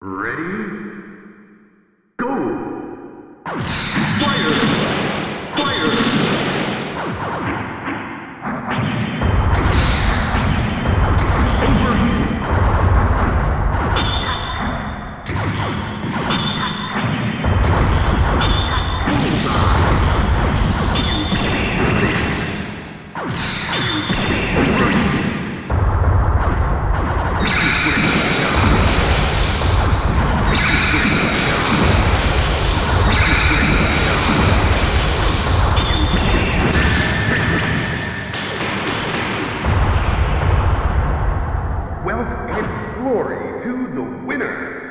Ready? Go! Fire! Fire! Overheat! out and glory to the winner.